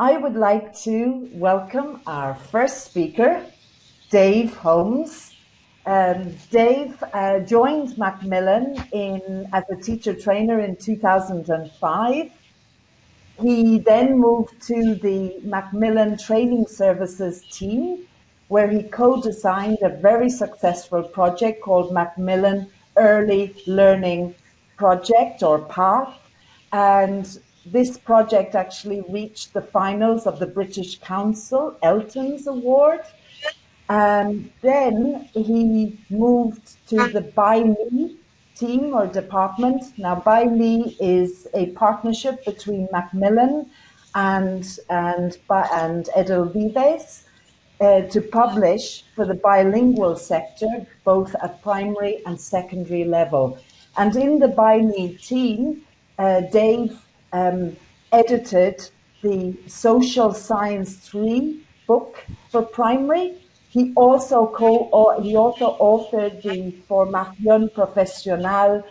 I would like to welcome our first speaker, Dave Holmes. Um, Dave uh, joined Macmillan in, as a teacher trainer in 2005. He then moved to the Macmillan Training Services team, where he co-designed a very successful project called Macmillan Early Learning Project or PATH. And this project actually reached the finals of the British Council ELTons Award. And then he moved to the BILI team or department. Now, BILI is a partnership between Macmillan and and and Edelvives uh, to publish for the bilingual sector, both at primary and secondary level. And in the BILI team, uh, Dave um, edited the Social Science 3 book for primary he also co he also authored the Formation Professional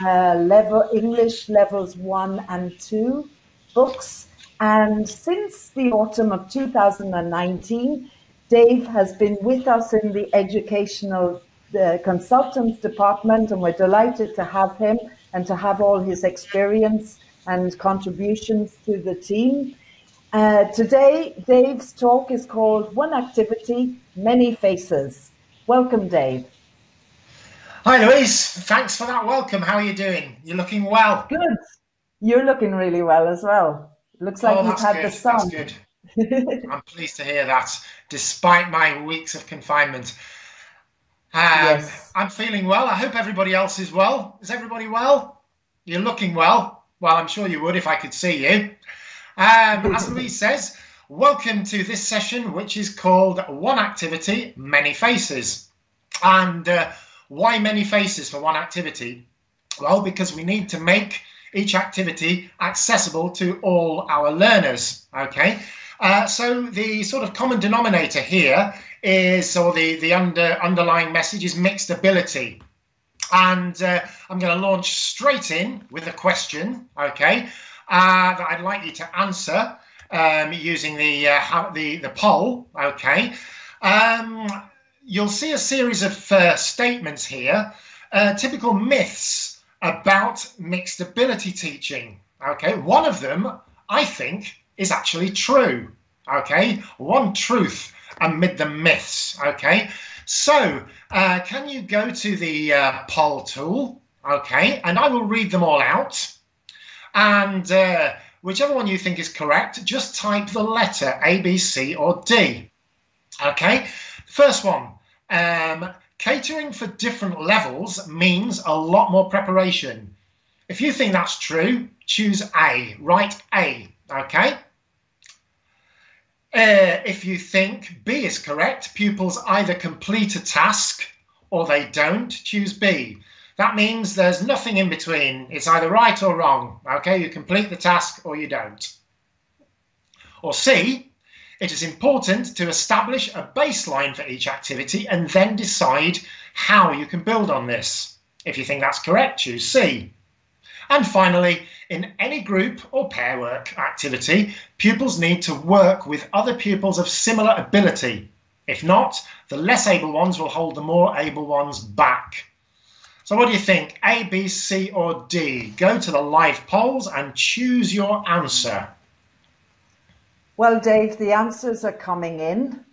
uh, level English levels one and two books. And since the autumn of 2019, Dave has been with us in the educational consultants department, and we're delighted to have him and to have all his experience and contributions to the team. Uh, today, Dave's talk is called One Activity, Many Faces. Welcome, Dave. Hi, Louise. Thanks for that welcome. How are you doing? You're looking well. Good. You're looking really well as well. Looks like oh, you've had good. the sun. That's good. I'm pleased to hear that, despite my weeks of confinement. Um, yes. I'm feeling well. I hope everybody else is well. Is everybody well? You're looking well. Well, I'm sure you would if I could see you. Um, as Louise says, welcome to this session, which is called One Activity, Many Faces. And uh, why many faces for one activity? Well, because we need to make each activity accessible to all our learners. Okay, uh, so the sort of common denominator here is, or the the under underlying message is mixed ability. And uh, I'm going to launch straight in with a question. Okay, uh, that I'd like you to answer um, using the, uh, the, the poll. Okay. Um, you'll see a series of uh, statements here, uh, typical myths about mixed ability teaching. Okay. One of them, I think, is actually true. Okay. One truth amid the myths. Okay. So, uh, can you go to the uh, poll tool? Okay, and I will read them all out. And uh, whichever one you think is correct, just type the letter A, B, C, or D. Okay, first one. Um, catering for different levels means a lot more preparation. If you think that's true, choose A. Write A. Okay. Uh, if you think B is correct, pupils either complete a task or they don't, choose B. That means there's nothing in between. It's either right or wrong. Okay, you complete the task or you don't. Or C, it is important to establish a baseline for each activity and then decide how you can build on this. If you think that's correct, choose C. And finally, in any group or pair work activity, pupils need to work with other pupils of similar ability. If not, the less able ones will hold the more able ones back. So what do you think? A, B, C, or D? Go to the live polls and choose your answer. Well, Dave, the answers are coming in.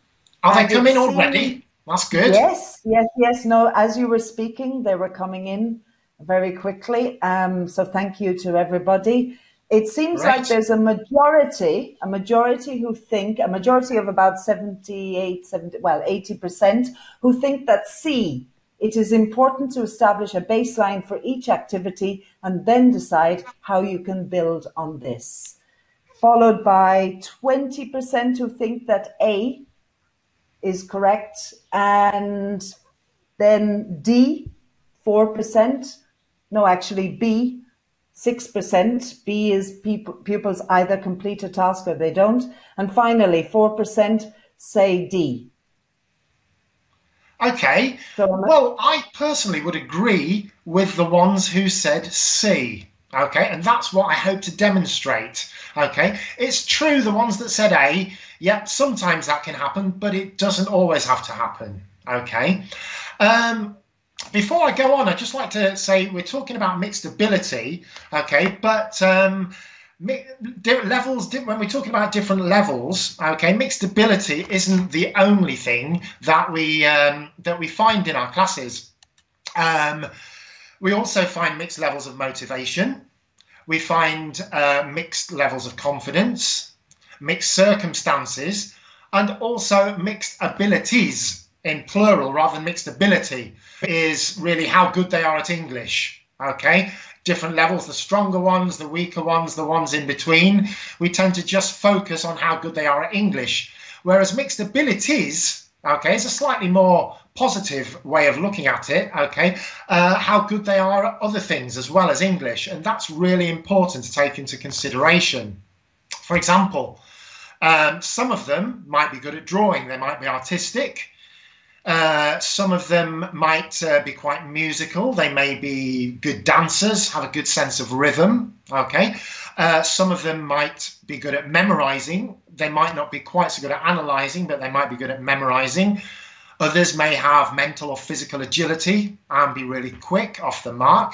Are they coming in already? That's good. Yes, yes, yes. No, as you were speaking, they were coming in very quickly. Um, so thank you to everybody. It seems right. like there's a majority, a majority who think, a majority of about 78, 70, well, 80% who think that C it is important to establish a baseline for each activity and then decide how you can build on this. Followed by 20% who think that A is correct, and then D, 4%. No, actually, B, 6%. B is pupils either complete a task or they don't. And finally, 4% say D. Okay. So, well, I personally would agree with the ones who said C. Okay, and that's what I hope to demonstrate. Okay, it's true the ones that said A, yep, sometimes that can happen, but it doesn't always have to happen. Okay, um, before I go on, I'd just like to say we're talking about mixed ability. Okay, but um, levels when we're talking about different levels okay mixed ability isn't the only thing that we um, that we find in our classes um, we also find mixed levels of motivation we find uh, mixed levels of confidence mixed circumstances and also mixed abilities in plural rather than mixed ability is really how good they are at english okay different levels, the stronger ones, the weaker ones, the ones in between. We tend to just focus on how good they are at English. Whereas mixed abilities, okay, is a slightly more positive way of looking at it, okay, uh, how good they are at other things as well as English. And that's really important to take into consideration. For example, um, some of them might be good at drawing, they might be artistic, uh, some of them might uh, be quite musical. They may be good dancers, have a good sense of rhythm. Okay. Uh, some of them might be good at memorizing. They might not be quite so good at analyzing, but they might be good at memorizing. Others may have mental or physical agility and be really quick off the mark.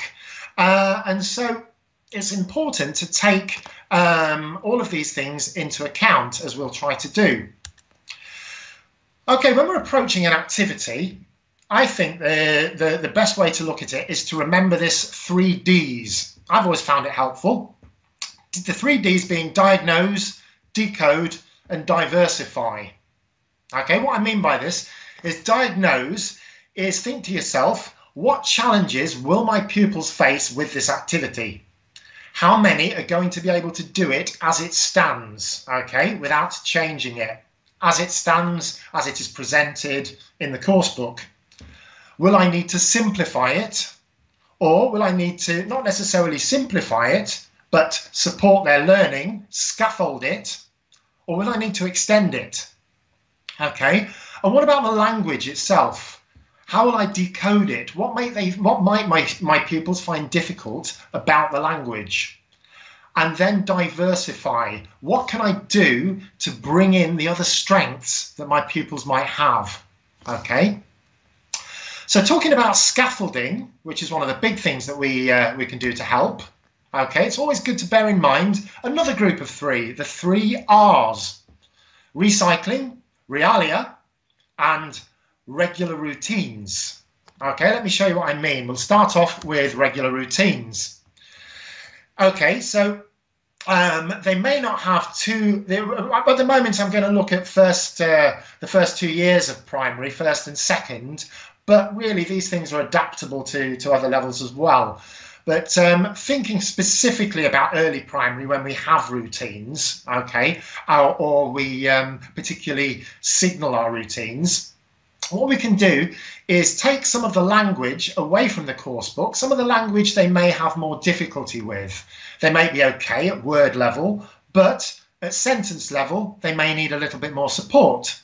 Uh, and so it's important to take um, all of these things into account as we'll try to do. Okay, when we're approaching an activity, I think the, the, the best way to look at it is to remember this three Ds. I've always found it helpful. The three Ds being diagnose, decode, and diversify. Okay, what I mean by this is diagnose is think to yourself, what challenges will my pupils face with this activity? How many are going to be able to do it as it stands, okay, without changing it? As it stands, as it is presented in the course book? Will I need to simplify it? Or will I need to not necessarily simplify it, but support their learning, scaffold it? Or will I need to extend it? Okay, and what about the language itself? How will I decode it? What might they what might my, my pupils find difficult about the language? And then diversify. What can I do to bring in the other strengths that my pupils might have? Okay. So talking about scaffolding, which is one of the big things that we uh, we can do to help. Okay, it's always good to bear in mind another group of three, the three R's: recycling, realia, and regular routines. Okay, let me show you what I mean. We'll start off with regular routines. Okay, so um, they may not have two. They, at the moment, I'm going to look at first uh, the first two years of primary, first and second. But really, these things are adaptable to to other levels as well. But um, thinking specifically about early primary when we have routines, okay, or, or we um, particularly signal our routines, what we can do is take some of the language away from the course book, some of the language they may have more difficulty with. They may be okay at word level, but at sentence level, they may need a little bit more support.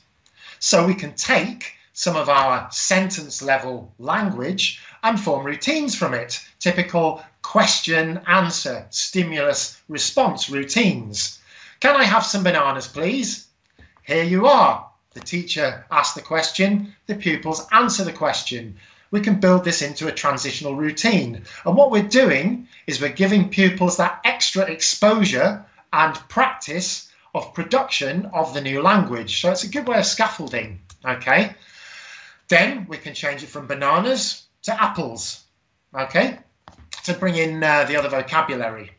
So we can take some of our sentence level language and form routines from it. Typical question, answer, stimulus, response routines. Can I have some bananas, please? Here you are. The teacher asks the question, the pupils answer the question. We can build this into a transitional routine. And what we're doing is we're giving pupils that extra exposure and practice of production of the new language. So it's a good way of scaffolding, okay? Then we can change it from bananas to apples, okay? To bring in uh, the other vocabulary.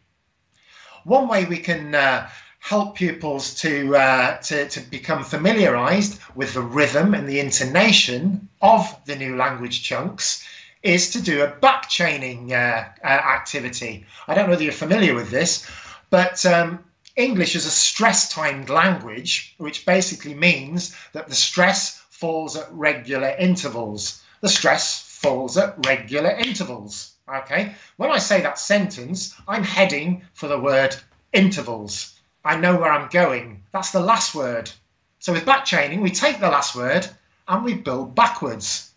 One way we can uh, help pupils to, uh, to, to become familiarized with the rhythm and the intonation of the new language chunks is to do a back chaining uh, uh, activity. I don't know whether you're familiar with this, but um, English is a stress timed language, which basically means that the stress falls at regular intervals. The stress falls at regular intervals. Okay, when I say that sentence, I'm heading for the word intervals. I know where I'm going. That's the last word. So with back chaining, we take the last word and we build backwards.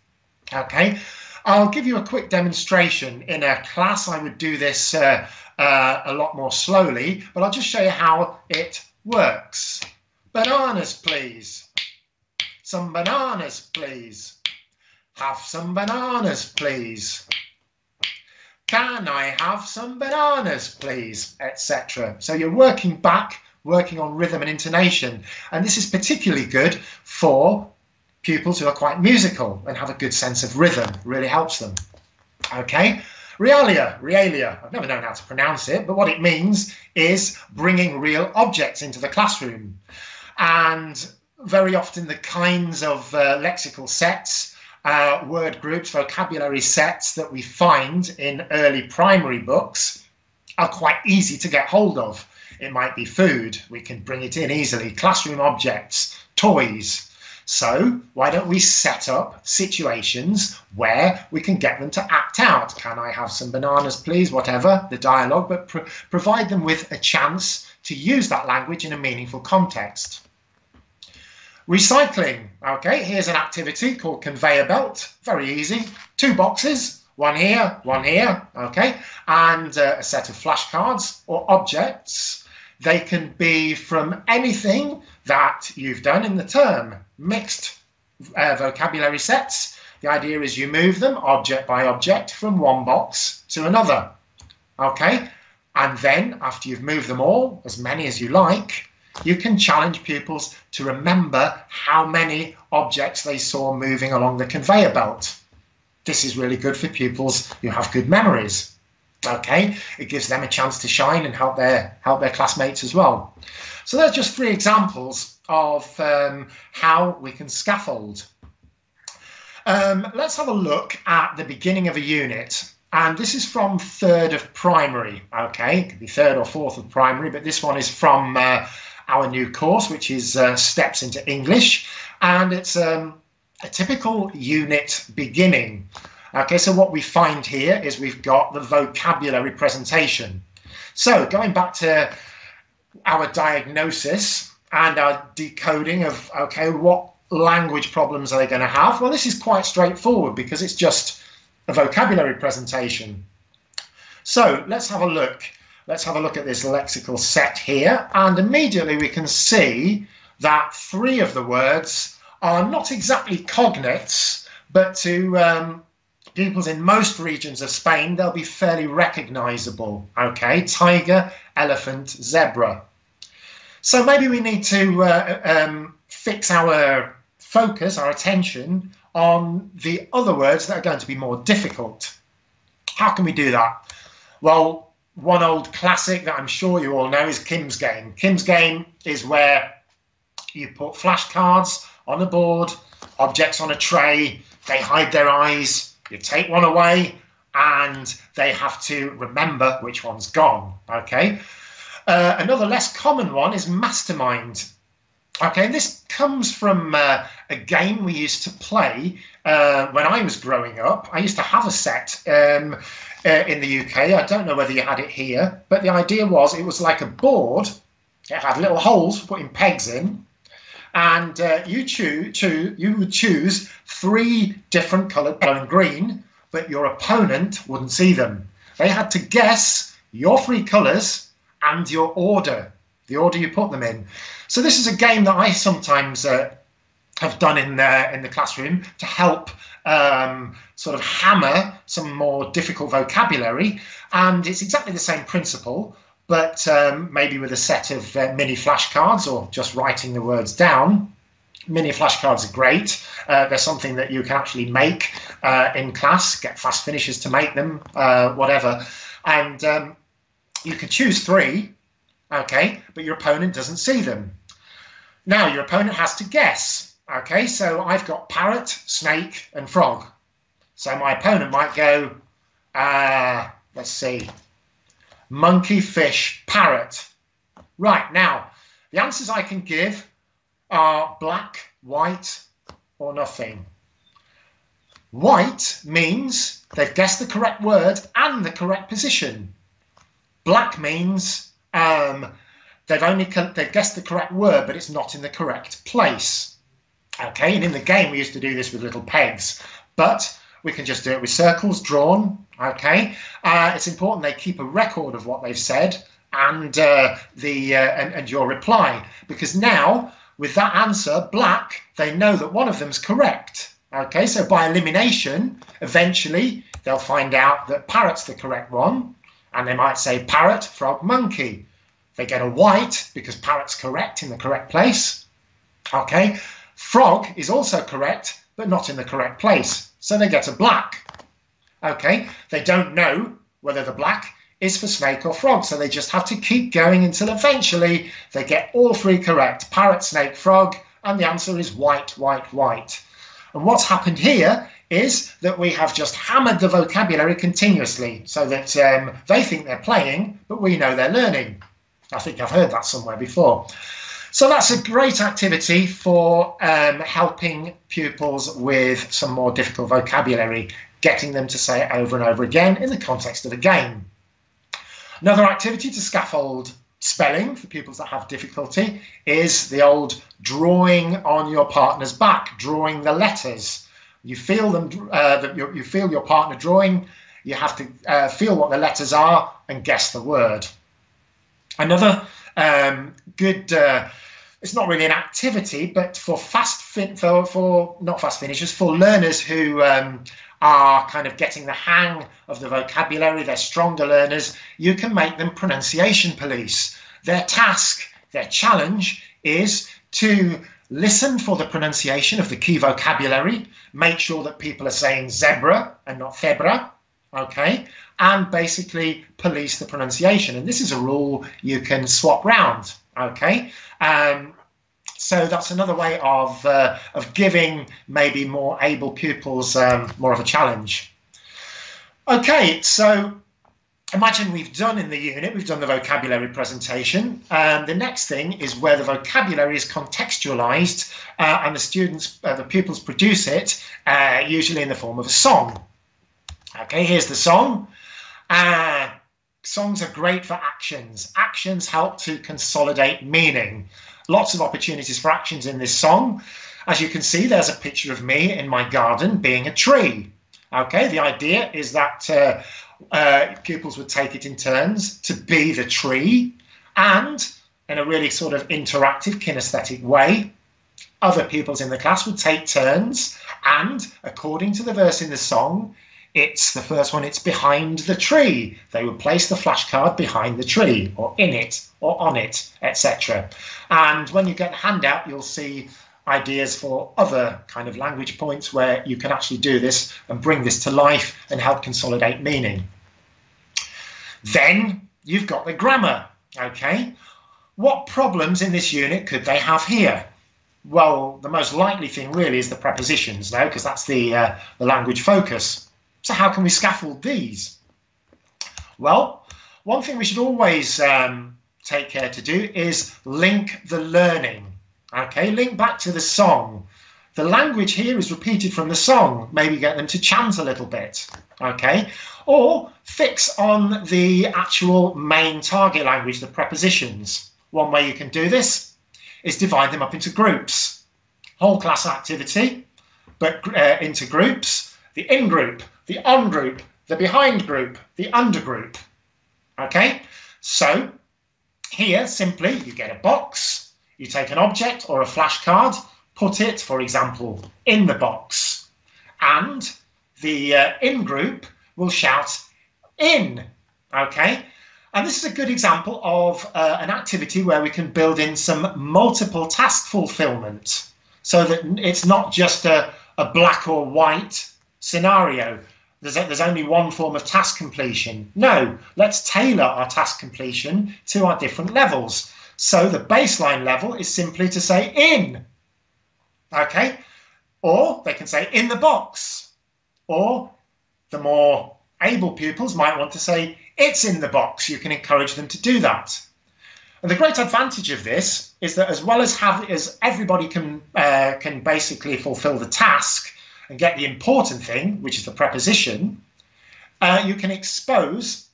Okay, I'll give you a quick demonstration. In a class, I would do this uh, uh, a lot more slowly, but I'll just show you how it works. Bananas, please. Some bananas, please. Have some bananas, please. Can I have some bananas, please? Etc. So you're working back, working on rhythm and intonation. And this is particularly good for pupils who are quite musical and have a good sense of rhythm. Really helps them. Okay. Realia, realia, I've never known how to pronounce it, but what it means is bringing real objects into the classroom. And very often the kinds of uh, lexical sets uh, word groups, vocabulary sets that we find in early primary books are quite easy to get hold of. It might be food, we can bring it in easily, classroom objects, toys. So, why don't we set up situations where we can get them to act out? Can I have some bananas, please? Whatever the dialogue, but pro provide them with a chance to use that language in a meaningful context. Recycling. Okay, here's an activity called conveyor belt. Very easy. Two boxes, one here, one here. Okay, and uh, a set of flashcards or objects. They can be from anything that you've done in the term. Mixed uh, vocabulary sets. The idea is you move them object by object from one box to another. Okay, and then after you've moved them all, as many as you like, you can challenge pupils to remember how many objects they saw moving along the conveyor belt. This is really good for pupils who have good memories. Okay, it gives them a chance to shine and help their help their classmates as well. So there's just three examples of um, how we can scaffold. Um, let's have a look at the beginning of a unit. And this is from third of primary, okay? It could be third or fourth of primary, but this one is from uh, our new course, which is uh, Steps into English, and it's um, a typical unit beginning. Okay, so what we find here is we've got the vocabulary presentation. So going back to our diagnosis and our decoding of, okay, what language problems are they going to have? Well, this is quite straightforward because it's just a vocabulary presentation. So let's have a look Let's have a look at this lexical set here. And immediately we can see that three of the words are not exactly cognates, but to um, in most regions of Spain, they'll be fairly recognizable. Okay, tiger, elephant, zebra. So maybe we need to uh, um, fix our focus, our attention on the other words that are going to be more difficult. How can we do that? Well, one old classic that I'm sure you all know is Kim's Game. Kim's Game is where you put flashcards on a board, objects on a tray, they hide their eyes, you take one away, and they have to remember which one's gone. Okay. Uh, another less common one is Mastermind. Okay, and this comes from uh, a game we used to play uh, when I was growing up. I used to have a set. Um, uh, in the UK. I don't know whether you had it here, but the idea was it was like a board. It had little holes for putting pegs in, and uh, you choose, you would choose three different coloured yellow and green, but your opponent wouldn't see them. They had to guess your three colours and your order, the order you put them in. So this is a game that I sometimes uh, have done in the, in the classroom to help um, sort of hammer some more difficult vocabulary. And it's exactly the same principle, but um, maybe with a set of uh, mini flashcards or just writing the words down. Mini flashcards are great. Uh, they're something that you can actually make uh, in class, get fast finishers to make them, uh, whatever. And um, you can choose three, okay, but your opponent doesn't see them. Now, your opponent has to guess Okay, so I've got parrot, snake, and frog. So my opponent might go, uh, let's see, monkey, fish, parrot. Right, now, the answers I can give are black, white, or nothing. White means they've guessed the correct word and the correct position. Black means um, they've only they've guessed the correct word, but it's not in the correct place. Okay, and in the game we used to do this with little pegs, but we can just do it with circles drawn. Okay, uh, it's important they keep a record of what they've said and uh, the uh, and, and your reply because now with that answer black they know that one of them's correct. Okay, so by elimination, eventually they'll find out that parrot's the correct one, and they might say parrot, frog, monkey. They get a white because parrot's correct in the correct place. Okay, frog is also correct, but not in the correct place. So they get a black. Okay, they don't know whether the black is for snake or frog, so they just have to keep going until eventually they get all three correct parrot, snake, frog, and the answer is white, white, white. And what's happened here is that we have just hammered the vocabulary continuously so that um, they think they're playing, but we know they're learning. I think I've heard that somewhere before. So that's a great activity for um, helping pupils with some more difficult vocabulary, getting them to say it over and over again in the context of a game. Another activity to scaffold spelling for pupils that have difficulty is the old drawing on your partner's back, drawing the letters. You feel them, uh, you, feel your partner drawing. You have to uh, feel what the letters are and guess the word. Another um, good, uh, it's not really an activity, but for fast fin- for, for not fast finishers, for learners who um, are kind of getting the hang of the vocabulary, they're stronger learners, you can make them pronunciation police. Their task, their challenge is to listen for the pronunciation of the key vocabulary, make sure that people are saying zebra and not thebra, okay, and basically police the pronunciation. And this is a rule you can swap round, okay. Um, so that's another way of uh, of giving maybe more able pupils um, more of a challenge. Okay, so imagine we've done in the unit, we've done the vocabulary presentation. And the next thing is where the vocabulary is contextualized uh, and the students, uh, the pupils produce it, uh, usually in the form of a song. Okay, here's the song. Uh, songs are great for actions. Actions help to consolidate meaning. Lots of opportunities for actions in this song. As you can see, there's a picture of me in my garden being a tree. Okay, the idea is that uh, uh, pupils would take it in turns to be the tree and in a really sort of interactive kinesthetic way other pupils in the class would take turns and according to the verse in the song it's the first one it's behind the tree they would place the flashcard behind the tree or in it or on it etc and when you get the handout you'll see ideas for other kind of language points where you can actually do this and bring this to life and help consolidate meaning. Then you've got the grammar, okay? What problems in this unit could they have here? Well, the most likely thing really is the prepositions now, because that's the, uh, the language focus. So how can we scaffold these? Well, one thing we should always um, take care to do is link the learning Okay, link back to the song. The language here is repeated from the song. Maybe get them to chant a little bit. Okay, or fix on the actual main target language, the prepositions. One way you can do this is divide them up into groups. Whole class activity, but uh, into groups. The in group, the on group, the behind group, the under group. Okay, so here simply you get a box you take an object or a flashcard, put it, for example, in the box, and the uh, in group will shout in. Okay, and this is a good example of uh, an activity where we can build in some multiple task fulfillment so that it's not just a, a black or white scenario. There's, there's only one form of task completion. No, let's tailor our task completion to our different levels. So the baseline level is simply to say in. Okay? Or they can say in the box. Or the more able pupils might want to say it's in the box. You can encourage them to do that. And the great advantage of this is that as well as have as everybody can uh, can basically fulfill the task and get the important thing, which is the preposition, uh, you can expose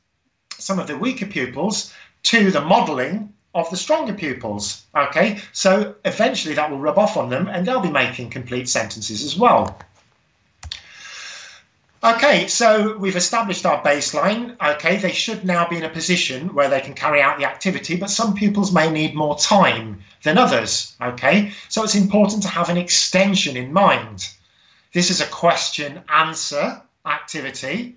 some of the weaker pupils to the modelling of the stronger pupils. Okay, so eventually that will rub off on them and they'll be making complete sentences as well. Okay, so we've established our baseline. Okay, they should now be in a position where they can carry out the activity, but some pupils may need more time than others. Okay, so it's important to have an extension in mind. This is a question answer activity.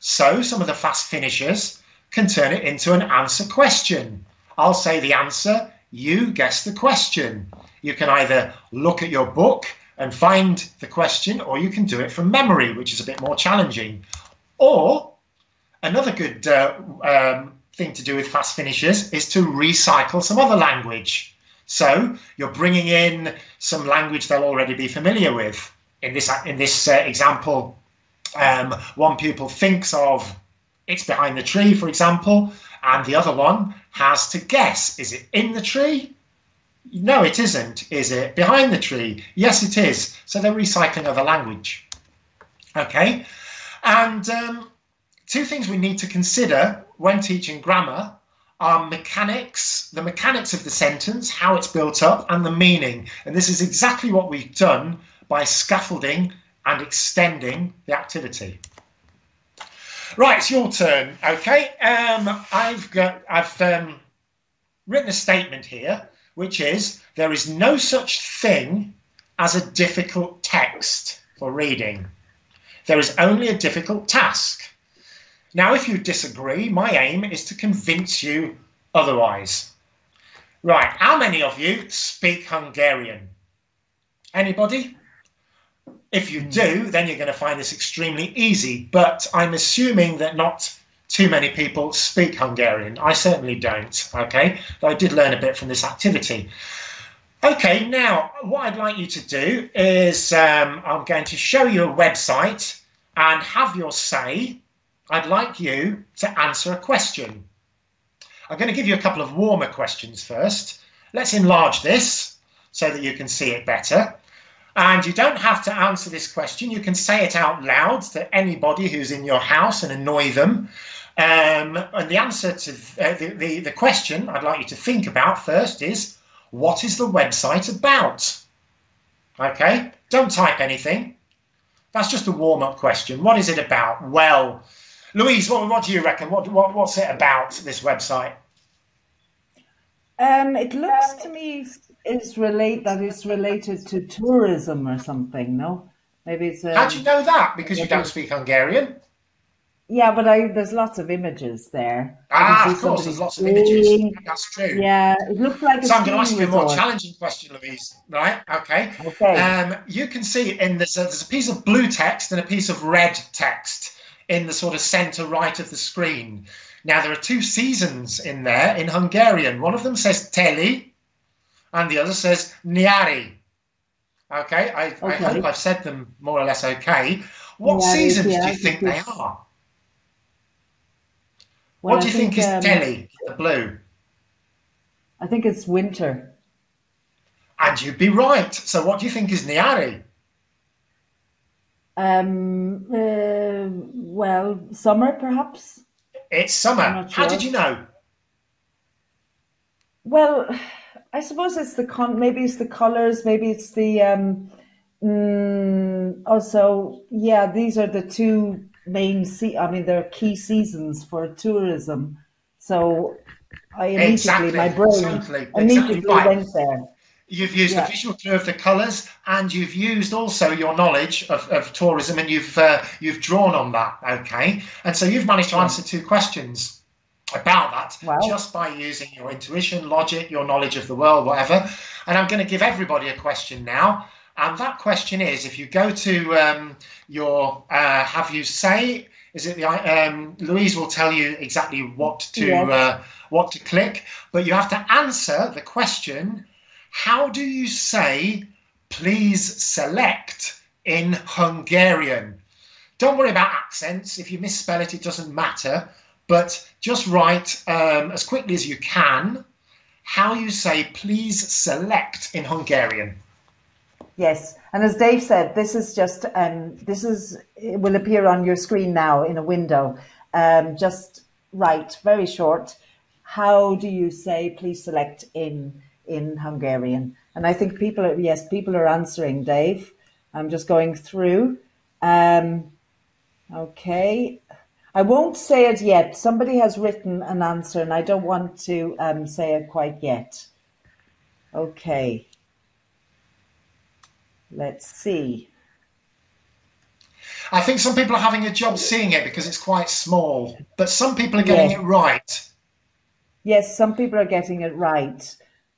So some of the fast finishers can turn it into an answer question. I'll say the answer, you guess the question. You can either look at your book and find the question, or you can do it from memory, which is a bit more challenging. Or another good uh, um, thing to do with fast finishers is to recycle some other language. So you're bringing in some language they'll already be familiar with. In this in this uh, example, um, one pupil thinks of it's behind the tree, for example, and the other one has to guess: is it in the tree no, it isn't, is it? Behind the tree? Yes, it is. So they're recycling other language. Okay, and um, two things we need to consider when teaching grammar are mechanics, the mechanics of the sentence, how it's built up, and the meaning. And this is exactly what we've done by scaffolding and extending the activity. Right, it's your turn. Okay, um, I've got I've um, written a statement here which is there is no such thing as a difficult text for reading. There is only a difficult task. Now, if you disagree, my aim is to convince you otherwise. Right, how many of you speak Hungarian? Anybody? If you do, then you're going to find this extremely easy, but I'm assuming that not too many people speak Hungarian. I certainly don't, okay? But I did learn a bit from this activity. Okay, now what I'd like you to do is um, I'm going to show you a website and have your say. I'd like you to answer a question. I'm going to give you a couple of warmer questions first. Let's enlarge this so that you can see it better. And you don't have to answer this question. You can say it out loud to anybody who's in your house and annoy them. Um, and the answer to uh, the, the, the question I'd like you to think about first is what is the website about? Okay, don't type anything. That's just a warm up question. What is it about? Well, Louise, what, what do you reckon? What, what, what's it about, this website? Um, it looks to me is relate that it's related to tourism or something. No, maybe it's. Um, How do you know that? Because you don't speak Hungarian. Yeah, but I, there's lots of images there. Ah, of course, there's lots of images. That's true. Yeah, it looks like. so I'm going to ask you a more challenging question, Louise. Right? Okay. Okay. Um, you can see in this, uh, there's a piece of blue text and a piece of red text in the sort of centre right of the screen. Now there are two seasons in there in Hungarian. One of them says teli, and the other says niari. Okay, I, okay. I hope I've said them more or less okay. What seasons yeah, do you think they are? Well, what do you think, think, is um, Delhi, the blue? I think it's winter. And you'd be right. So what do you think is Niari? Um, uh, well, summer perhaps. It's summer. Sure. How did you know? Well, I suppose it's the con. Maybe it's the colors. Maybe it's the. Um, mm, also, yeah, these are the two main se- I mean, they're key seasons for tourism. So I immediately, exactly. my brain exactly. immediately exactly went there. You've used yeah. the visual clue of the colours, and you've used also your knowledge of, of tourism, and you've uh, you've drawn on that. Okay, and so you've managed to answer two questions about that wow. just by using your intuition, logic, your knowledge of the world, whatever. And I'm going to give everybody a question now. And that question is, if you go to um, your uh, have you say, is it the um, Louise will tell you exactly what to yes. uh, what to click, but you have to answer the question: How do you say please select in Hungarian? Don't worry about accents. If you misspell it, it doesn't matter. But just write um, as quickly as you can how you say please select in Hungarian. Yes, and as Dave said, this is just um, this is it will appear on your screen now in a window. Um, just write very short. How do you say please select in in Hungarian? And I think people are yes, people are answering. Dave, I'm just going through. Um, Okay. I won't say it yet. Somebody has written an answer and I don't want to um, say it quite yet. Okay. Let's see. I think some people are having a job seeing it because it's quite small, but some people are getting yes. it right. Yes, some people are getting it right.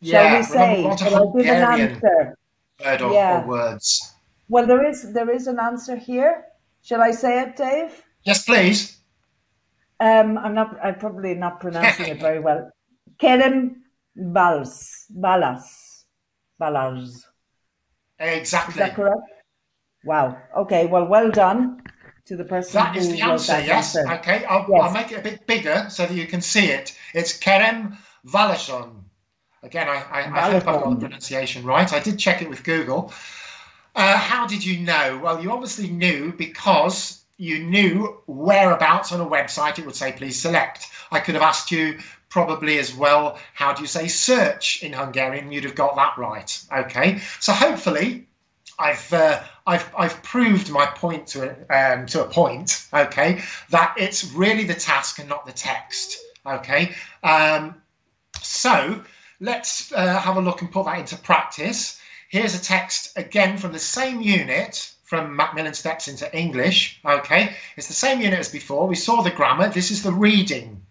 Shall yeah, we say? Shall I give an answer? Word or, yeah. or words. Well, there is there is an answer here. Shall I say it, Dave? Yes, please. Um, I'm not. I'm probably not pronouncing it very well. Kerem Bals, Balas, Balars. Exactly. Is that correct? Wow. Okay. Well, well done to the person. That is the answer. Yes. Answer. Okay. I'll, yes. I'll, make it a bit bigger so that you can see it. It's Kerem Valashon. Again, I, I, I hope I got the pronunciation right. I did check it with Google. Uh, how did you know? Well, you obviously knew because you knew whereabouts on a website it would say please select. I could have asked you probably as well how do you say search in Hungarian? You'd have got that right. Okay. So hopefully I've uh, I've I've proved my point to um, to a point okay that it's really the task and not the text okay? Um, so let's uh, have a look and put that into practice. Here's a text again from the same unit from Macmillan Steps into English. Okay, it's the same unit as before. We saw the grammar. This is the reading.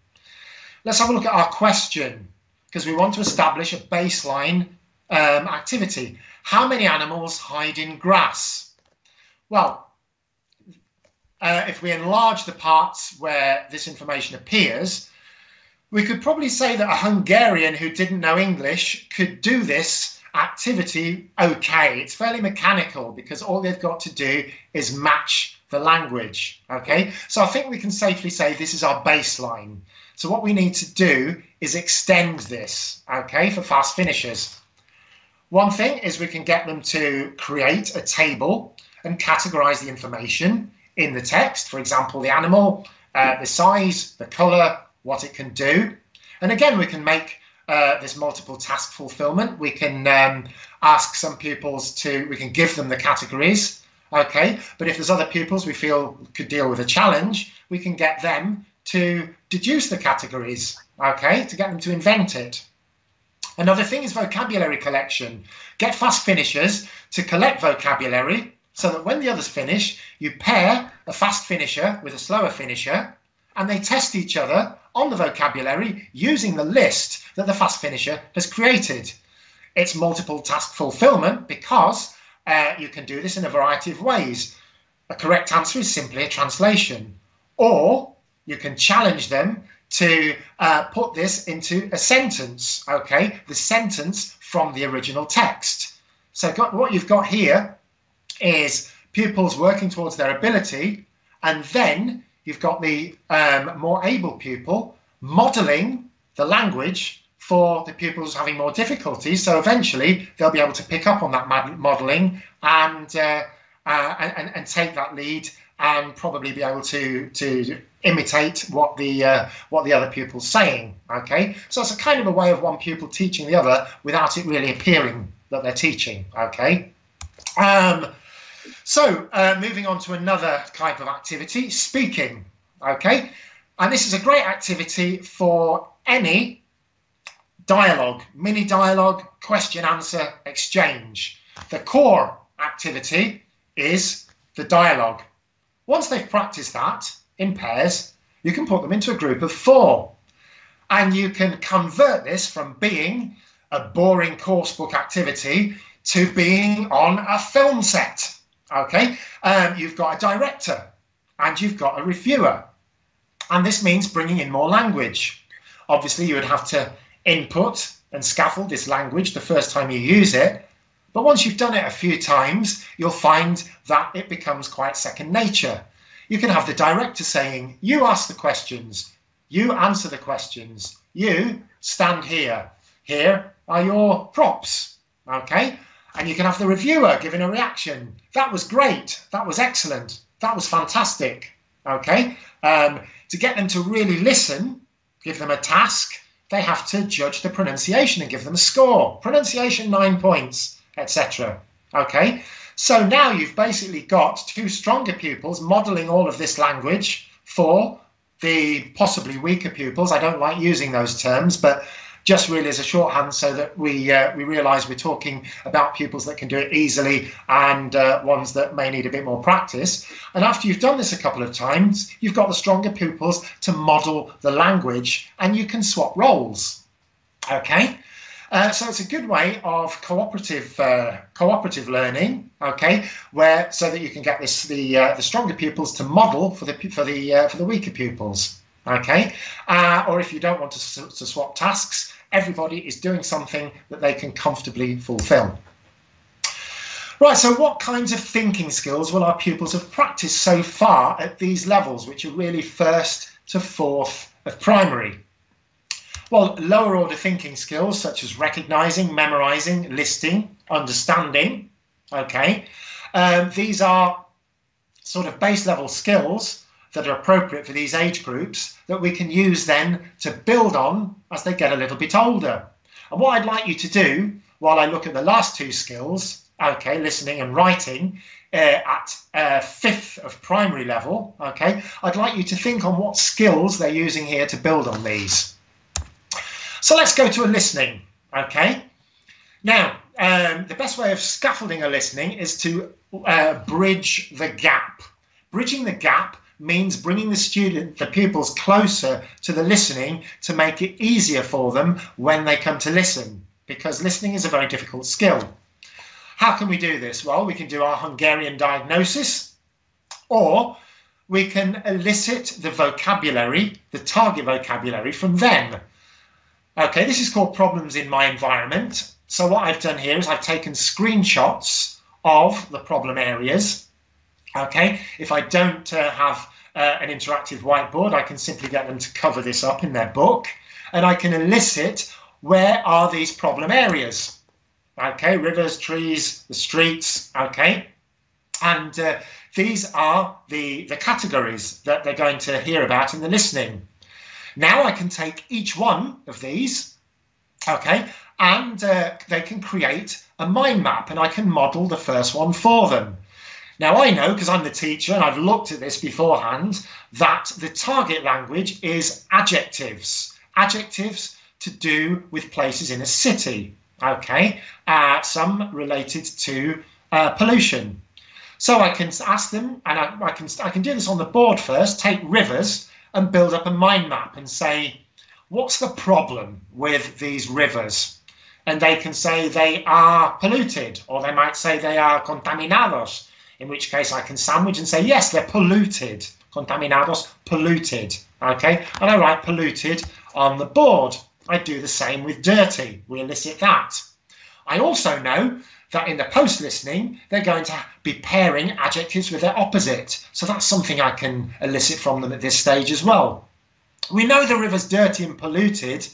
Let's have a look at our question because we want to establish a baseline um, activity. How many animals hide in grass? Well, uh, if we enlarge the parts where this information appears, we could probably say that a Hungarian who didn't know English could do this activity okay. It's fairly mechanical because all they've got to do is match the language. Okay, so I think we can safely say this is our baseline. So what we need to do is extend this, okay, for fast finishers. One thing is we can get them to create a table and categorize the information in the text. For example, the animal, uh, the size, the color, what it can do. And again, we can make uh, this multiple task fulfillment. We can um, ask some pupils to, we can give them the categories, okay? But if there's other pupils we feel could deal with a challenge, we can get them to deduce the categories, okay? To get them to invent it. Another thing is vocabulary collection. Get fast finishers to collect vocabulary so that when the others finish, you pair a fast finisher with a slower finisher and they test each other on the vocabulary using the list that the fast finisher has created. It's multiple task fulfillment because uh, you can do this in a variety of ways. A correct answer is simply a translation, or you can challenge them to uh, put this into a sentence, okay? The sentence from the original text. So got, what you've got here is pupils working towards their ability, and then you've got the um, more able pupil modeling the language for the pupils having more difficulties. So eventually they'll be able to pick up on that modeling and, uh, uh, and, and take that lead and probably be able to to imitate what the uh, what the other pupil's saying. Okay, so it's a kind of a way of one pupil teaching the other without it really appearing that they're teaching. Okay. Um, so, uh, moving on to another type of activity, speaking. Okay, and this is a great activity for any dialogue, mini dialogue, question answer exchange. The core activity is the dialogue. Once they've practiced that in pairs, you can put them into a group of four. And you can convert this from being a boring course book activity to being on a film set. Okay, um, you've got a director and you've got a reviewer, and this means bringing in more language. Obviously, you would have to input and scaffold this language the first time you use it, but once you've done it a few times, you'll find that it becomes quite second nature. You can have the director saying, You ask the questions, you answer the questions, you stand here. Here are your props. Okay? And you can have the reviewer giving a reaction. That was great. That was excellent. That was fantastic. Okay. Um, to get them to really listen, give them a task, they have to judge the pronunciation and give them a score. Pronunciation nine points, etc. Okay. So now you've basically got two stronger pupils modeling all of this language for the possibly weaker pupils. I don't like using those terms, but just really as a shorthand so that we uh, we realise we're talking about pupils that can do it easily and uh, ones that may need a bit more practice. And after you've done this a couple of times, you've got the stronger pupils to model the language and you can swap roles. Okay. Uh, so it's a good way of cooperative uh, cooperative learning, okay, where so that you can get this the uh, the stronger pupils to model for the for the uh, for the weaker pupils okay? Uh, or if you don't want to, to swap tasks, everybody is doing something that they can comfortably fulfill. Right, so what kinds of thinking skills will our pupils have practiced so far at these levels, which are really first to fourth of primary? Well, lower order thinking skills such as recognizing, memorizing, listing, understanding, okay? Um, these are sort of base level skills that are appropriate for these age groups that we can use then to build on as they get a little bit older. And what I'd like you to do while I look at the last two skills, okay, listening and writing, uh, at uh, fifth of primary level, okay, I'd like you to think on what skills they're using here to build on these. So let's go to a listening, okay. Now, um, the best way of scaffolding a listening is to uh, bridge the gap. Bridging the gap means bringing the student, the pupils closer to the listening to make it easier for them when they come to listen, because listening is a very difficult skill. How can we do this? Well, we can do our Hungarian diagnosis, or we can elicit the vocabulary, the target vocabulary from them. Okay, this is called problems in my environment. So what I've done here is I've taken screenshots of the problem areas. Okay, if I don't uh, have uh, an interactive whiteboard, I can simply get them to cover this up in their book and I can elicit where are these problem areas. Okay, rivers, trees, the streets, okay. And uh, these are the, the categories that they're going to hear about in the listening. Now I can take each one of these, okay, and uh, they can create a mind map and I can model the first one for them. Now, I know because I'm the teacher and I've looked at this beforehand that the target language is adjectives. Adjectives to do with places in a city, okay? Uh, some related to uh, pollution. So I can ask them, and I, I, can I can do this on the board first. Take rivers and build up a mind map and say, what's the problem with these rivers? And they can say they are polluted, or they might say they are contaminados, in which case I can sandwich and say, yes, they're polluted. Contaminados, polluted. Okay, and I write polluted on the board. I do the same with dirty. We elicit that. I also know that in the post listening, they're going to be pairing adjectives with their opposite. So that's something I can elicit from them at this stage as well. We know the river's dirty and polluted,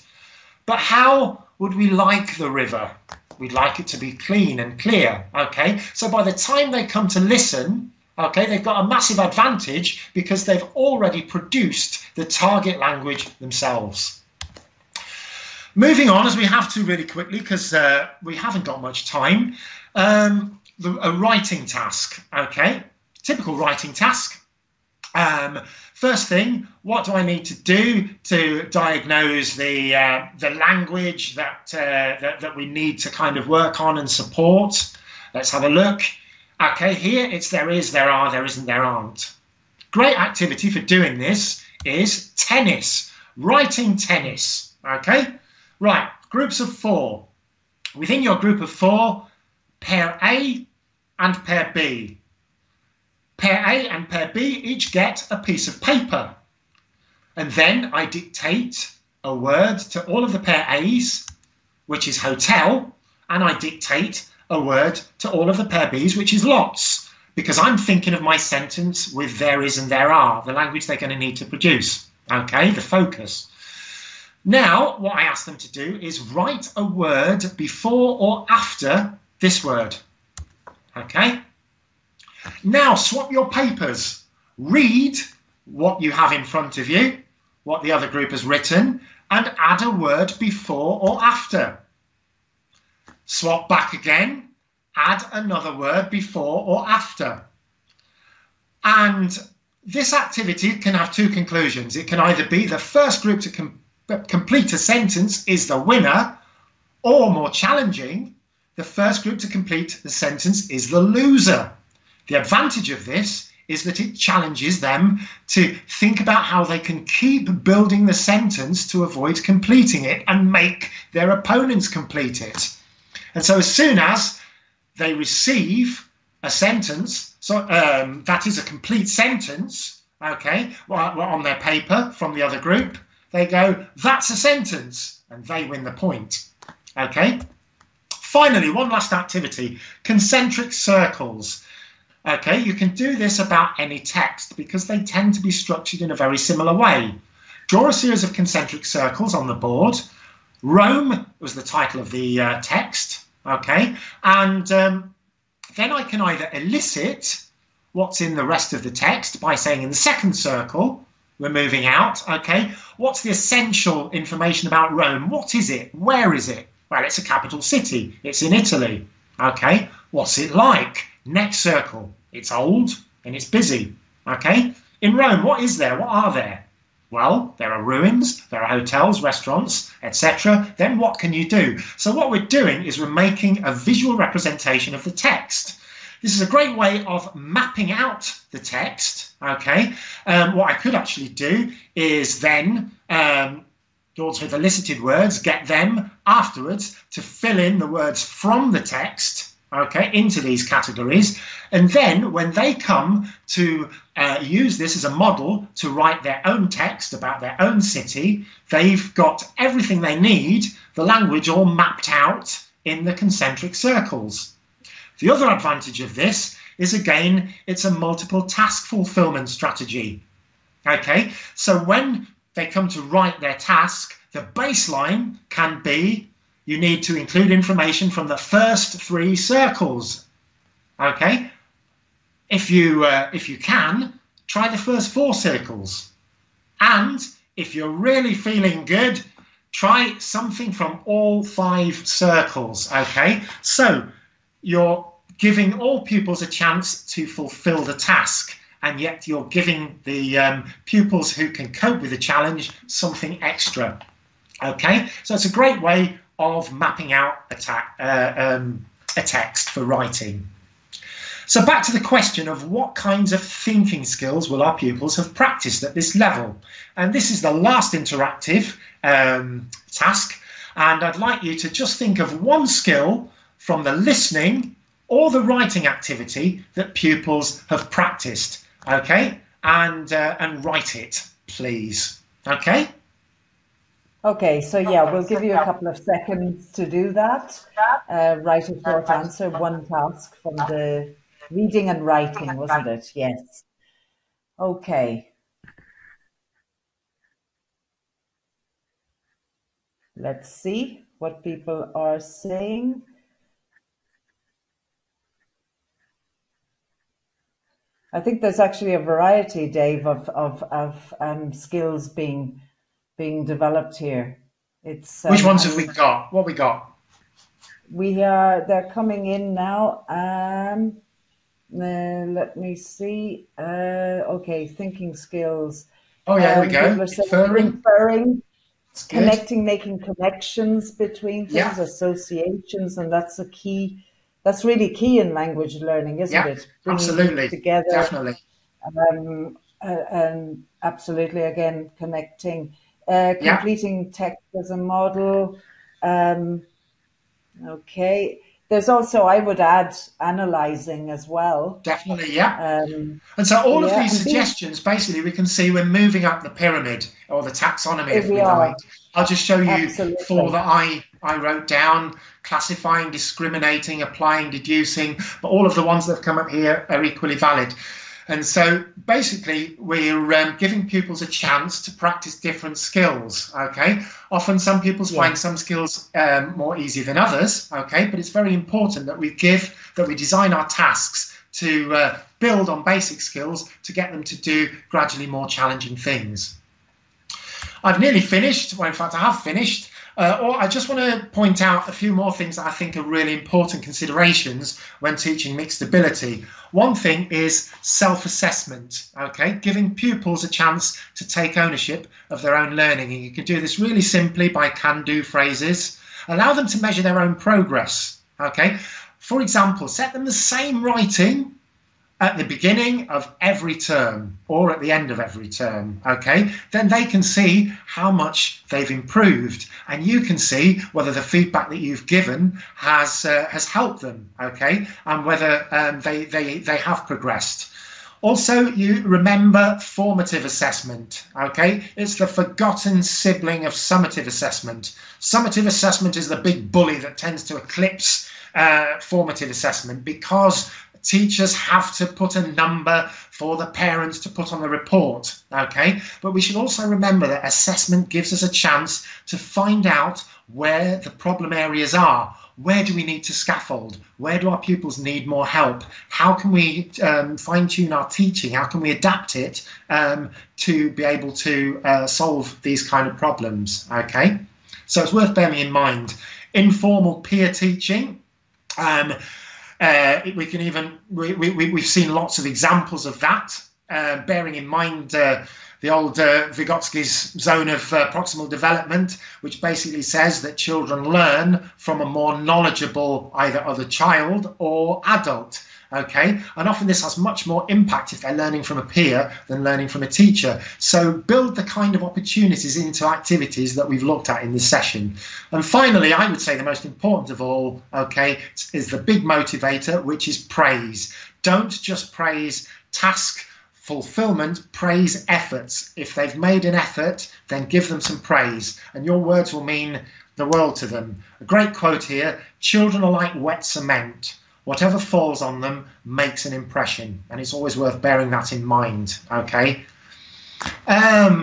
but how would we like the river? We'd like it to be clean and clear. Okay, so by the time they come to listen, okay, they've got a massive advantage because they've already produced the target language themselves. Moving on, as we have to really quickly because uh, we haven't got much time, um, the, a writing task. Okay, typical writing task. Um, first thing, what do I need to do to diagnose the uh, the language that, uh, that that we need to kind of work on and support? Let's have a look. Okay, here it's there is, there are, there isn't, there aren't. Great activity for doing this is tennis, writing tennis. Okay, right, groups of four. Within your group of four, pair A and pair B. Pair A and pair B each get a piece of paper. And then I dictate a word to all of the pair A's, which is hotel, and I dictate a word to all of the pair B's, which is lots, because I'm thinking of my sentence with there is and there are, the language they're going to need to produce. Okay, the focus. Now, what I ask them to do is write a word before or after this word. Okay, now swap your papers. Read what you have in front of you, what the other group has written, and add a word before or after. Swap back again add another word before or after. And this activity can have two conclusions. It can either be the first group to com complete a sentence is the winner, or more challenging, the first group to complete the sentence is the loser. The advantage of this is that it challenges them to think about how they can keep building the sentence to avoid completing it and make their opponents complete it. And so as soon as they receive a sentence, so um, that is a complete sentence, okay, on their paper from the other group, they go, that's a sentence, and they win the point, okay? Finally, one last activity, concentric circles. Okay, you can do this about any text because they tend to be structured in a very similar way. Draw a series of concentric circles on the board. Rome was the title of the uh, text, okay, and um, then I can either elicit what's in the rest of the text by saying in the second circle, we're moving out, okay, what's the essential information about Rome? What is it? Where is it? Well, it's a capital city. It's in Italy. Okay, what's it like? Next circle. It's old and it's busy. Okay, in Rome, what is there? What are there? Well, there are ruins, there are hotels, restaurants, etc. Then what can you do? So what we're doing is we're making a visual representation of the text. This is a great way of mapping out the text. Okay, um, what I could actually do is then um, with elicited words, get them afterwards to fill in the words from the text okay, into these categories. And then when they come to uh, use this as a model to write their own text about their own city, they've got everything they need, the language all mapped out in the concentric circles. The other advantage of this is again, it's a multiple task fulfillment strategy. Okay, so when they come to write their task, the baseline can be you need to include information from the first three circles. Okay? If you, uh, if you can, try the first four circles. And if you're really feeling good, try something from all five circles. Okay? So you're giving all pupils a chance to fulfill the task and yet you're giving the um, pupils who can cope with the challenge something extra. Okay, so it's a great way of mapping out a, ta- uh, um, a text for writing. So back to the question of what kinds of thinking skills will our pupils have practiced at this level? And this is the last interactive um, task. And I'd like you to just think of one skill from the listening or the writing activity that pupils have practiced. Okay, and uh, and write it, please. Okay. Okay, so yeah, we'll give you a couple of seconds to do that. Uh, write a short answer, one task from the reading and writing, wasn't it? Yes. Okay. Let's see what people are saying. I think there's actually a variety, Dave, of, of, of um, skills being being developed here. It's um, which ones have we got? What we got? We are. They're coming in now. Um, uh, let me see. Uh, okay, thinking skills. Oh yeah, um, we go. Inferring. Inferring. Connecting, making connections between things, yeah. associations, and that's a key. That's really key in language learning, isn't yeah, it? Bringing absolutely. Together. Definitely. Um, uh, and absolutely, again, connecting uh, completing yeah. text as a model. Um, okay. There's also, I would add, analyzing as well. Definitely, yeah. Um, and so all yeah, of these suggestions, basically, we can see we're moving up the pyramid or the taxonomy, if we, we like. I'll just show you Absolutely. four that I, I wrote down classifying, discriminating, applying, deducing, but all of the ones that have come up here are equally valid. And so basically, we're um, giving pupils a chance to practice different skills. Okay. Often some pupils yeah. find some skills um, more easy than others. Okay. But it's very important that we give, that we design our tasks to uh, build on basic skills to get them to do gradually more challenging things. I've nearly finished. Well, in fact, I have finished. Uh, or I just want to point out a few more things that I think are really important considerations when teaching mixed ability. One thing is self-assessment, okay? Giving pupils a chance to take ownership of their own learning. And you can do this really simply by can-do phrases. Allow them to measure their own progress, okay? For example, set them the same writing at the beginning of every term or at the end of every term, okay, then they can see how much they've improved, and you can see whether the feedback that you've given has uh, has helped them, okay, and whether um, they they they have progressed. Also, you remember formative assessment, okay? It's the forgotten sibling of summative assessment. Summative assessment is the big bully that tends to eclipse uh, formative assessment because teachers have to put a number for the parents to put on the report okay? But we should also remember that assessment gives us a chance to find out where the problem areas are. Where do we need to scaffold? Where do our pupils need more help? How can we um, fine tune our teaching? How can we adapt it um, to be able to uh, solve these kind of problems okay? So it's worth bearing in mind. Informal peer teaching um, uh, we can even we, we, we've seen lots of examples of that. Uh, bearing in mind uh, the old uh, Vygotsky's zone of uh, proximal development, which basically says that children learn from a more knowledgeable either other child or adult okay? And often this has much more impact if they're learning from a peer than learning from a teacher. So build the kind of opportunities into activities that we've looked at in this session. And finally, I would say the most important of all, okay, is the big motivator, which is praise. Don't just praise task fulfillment, praise efforts. If they've made an effort, then give them some praise, and your words will mean the world to them. A great quote here children are like wet cement whatever falls on them makes an impression, and it's always worth bearing that in mind. Okay. Um,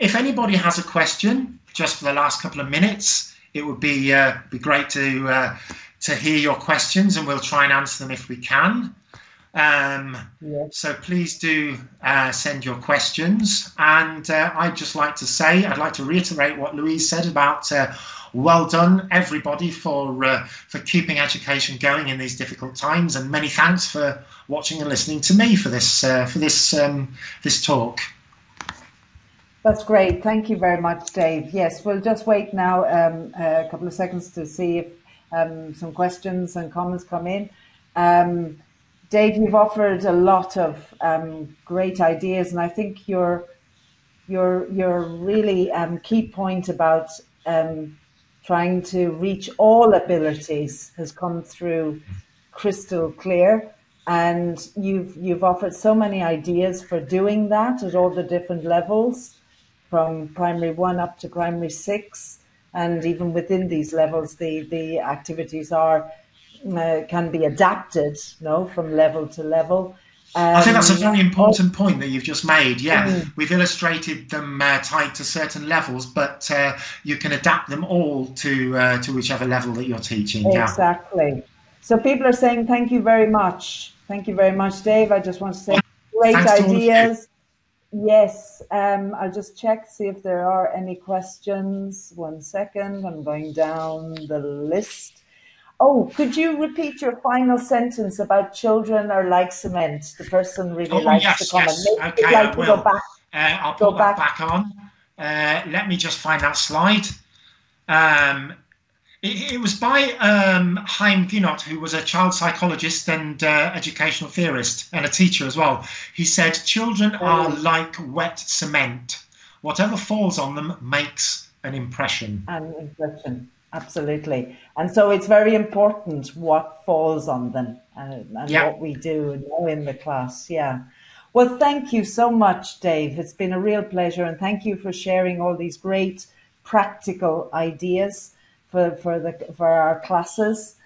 if anybody has a question, just for the last couple of minutes, it would be uh, be great to uh, to hear your questions, and we'll try and answer them if we can. Um, So please do uh, send your questions. And uh, I'd just like to say, I'd like to reiterate what Louise said about uh, well done, everybody, for uh, for keeping education going in these difficult times, and many thanks for watching and listening to me for this uh, for this um, this talk. That's great. Thank you very much, Dave. Yes, we'll just wait now um, a couple of seconds to see if um, some questions and comments come in. Um, Dave, you've offered a lot of um, great ideas, and I think your your your really um, key point about um, trying to reach all abilities has come through crystal clear. And you've you've offered so many ideas for doing that at all the different levels, from primary one up to primary six, and even within these levels, the the activities are uh, can be adapted, no, from level to level. Um, I think that's a very um, important point that you've just made. Yeah, mm. we've illustrated them uh, tied to certain levels, but uh, you can adapt them all to uh, to whichever level that you're teaching. Exactly. Yeah. So people are saying thank you very much. Thank you very much, Dave. I just want to say great Thanks ideas. Yes, um, I'll just check see if there are any questions. One second, I'm going down the list. Oh, could you repeat your final sentence about children are like cement? The person really oh, likes yes, to comment. Yes. Maybe okay, like I will. Go back, uh, I'll put that back, back on. Uh, let me just find that slide. Um, it, it, was by um, Chaim Ginott, who was a child psychologist and uh, educational theorist and a teacher as well. He said, Children oh. are like wet cement. Whatever falls on them makes an impression. An impression. Absolutely. And so it's very important what falls on them and, and yeah. what we do in the class. Yeah. Well, thank you so much, Dave. It's been a real pleasure. And thank you for sharing all these great practical ideas for, for, the, for our classes.